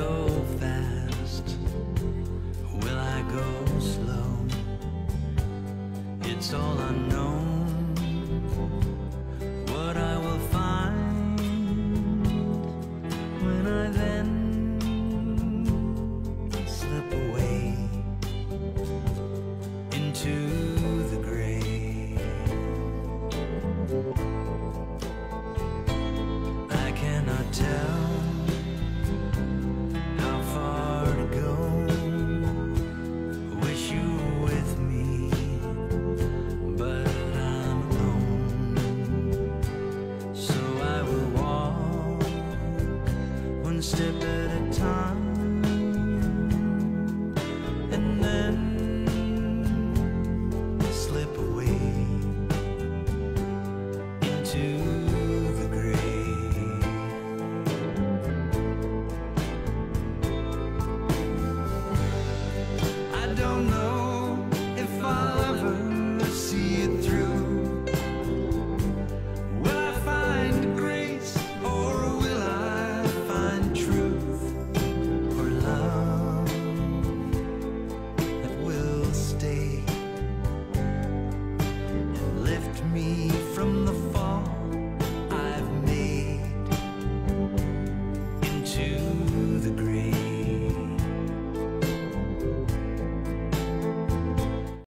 go fast? Will I go slow? It's all unknown. step at a time and then slip away into